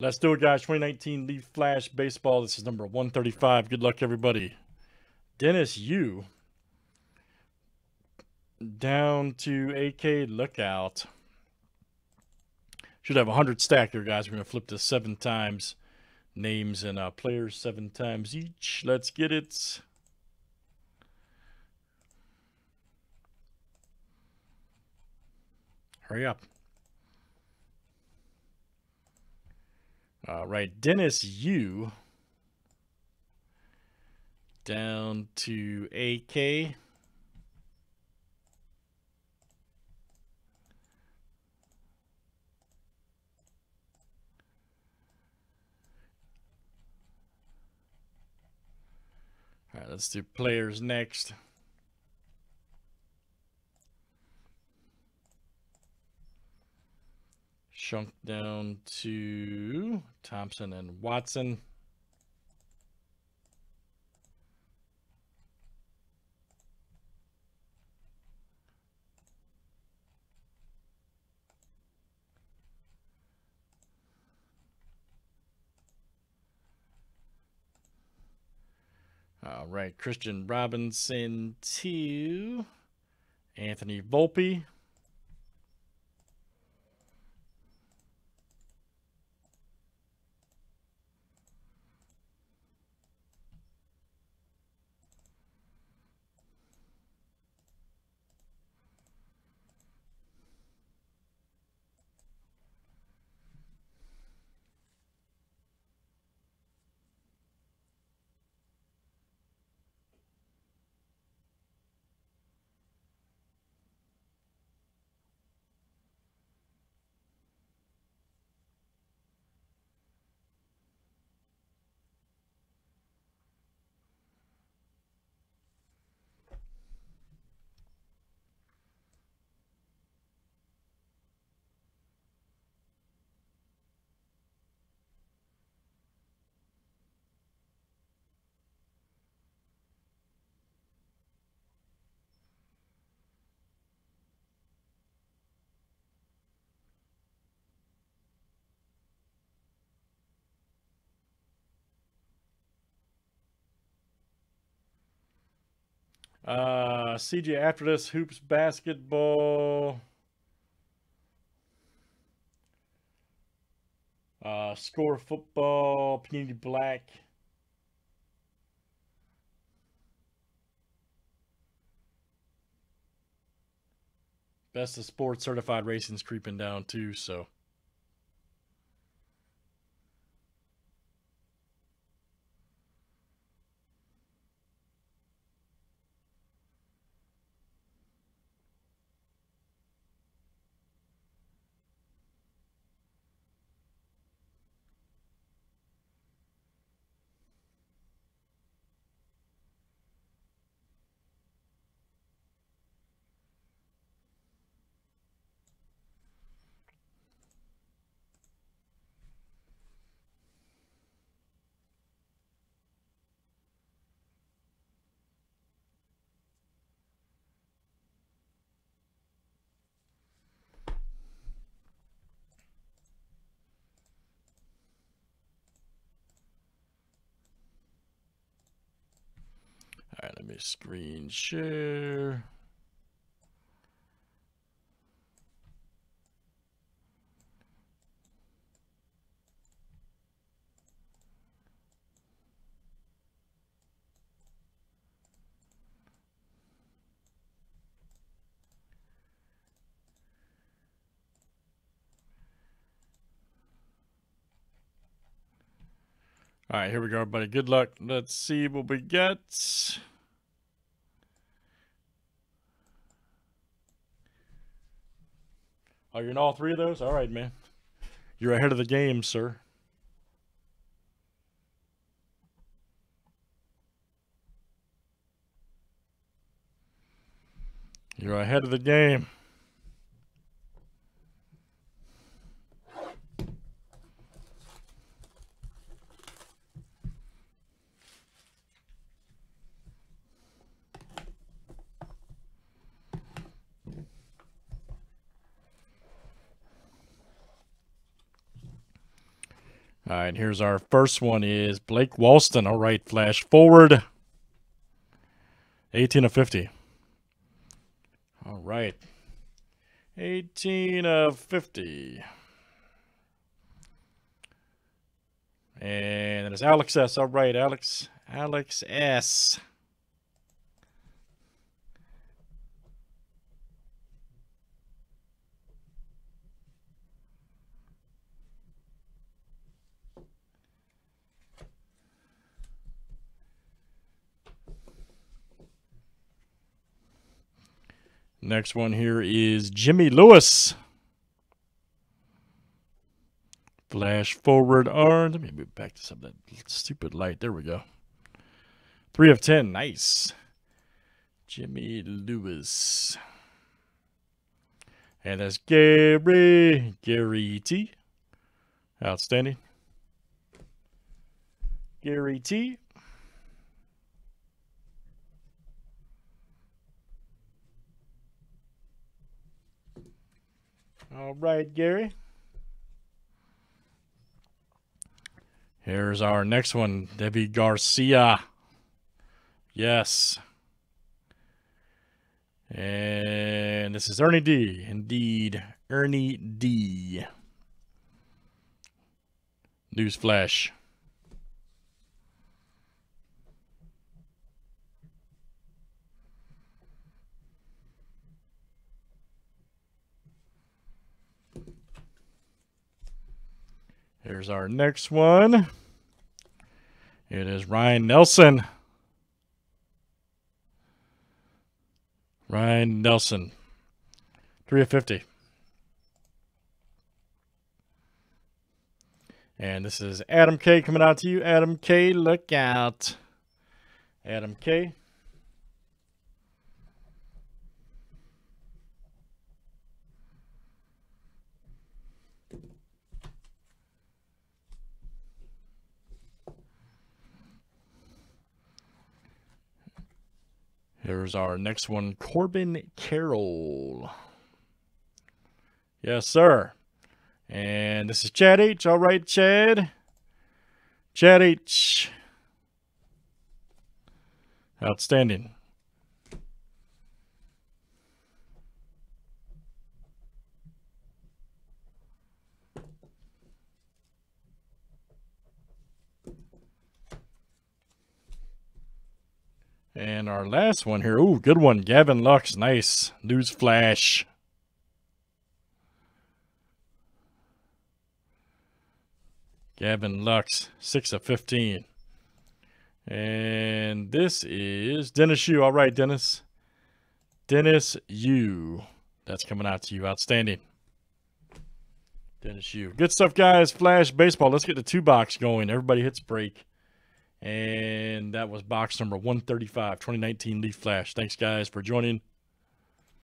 Let's do it, guys. 2019 Leaf Flash Baseball. This is number 135. Good luck, everybody. Dennis Yu. Down to AK Lookout. Should have 100 stack here, guys. We're going to flip this seven times. Names and uh, players seven times each. Let's get it. Hurry up. All right, Dennis U down to AK. All right, let's do players next. Shrunk down to Thompson and Watson. All right, Kristian Robinson to Anthony Volpe. Uh, CJ after this hoops basketball. Uh, score football, Panini Black. Best of sports certified racing's creeping down too, so. Screen share. All right, here we go, everybody. Good luck. Let's see what we get. You're in all three of those? All right, man. You're ahead of the game, sir. You're ahead of the game. All right, here's our first one is Blake Walston. All right, flash forward. 18 of 50. All right. 18 of 50. And it's Alex S. All right, Alex. Alex S. Next one here is Jimmy Lewis. Flash forward arm. Let me move back to some of that stupid light. There we go. Three of ten. Nice. Jimmy Lewis. And that's Gary. Gary T. Outstanding. Gary T. All right, Gary. Here's our next one, Deivi Garcia. Yes. And this is Ernie D. Indeed, Ernie D. Newsflash. Here's our next one. It is Ryan Nelson. Ryan Nelson. 3 of 50. And this is Adam K coming out to you. Adam K, look out. Adam K. Here's our next one, Corbin Carroll. Yes, sir. And this is Chad H. All right, Chad. Chad H. Outstanding. And our last one here. Ooh, good one. Gavin Lux. Nice. News flash. Gavin Lux. 6 of 15. And this is Dennis Yu. All right, Dennis. Dennis Yu. That's coming out to you. Outstanding. Dennis Yu. Good stuff, guys. Flash baseball. Let's get the two box going. Everybody hits break. And that was box number 135, 2019 Leaf Flash. Thanks, guys, for joining.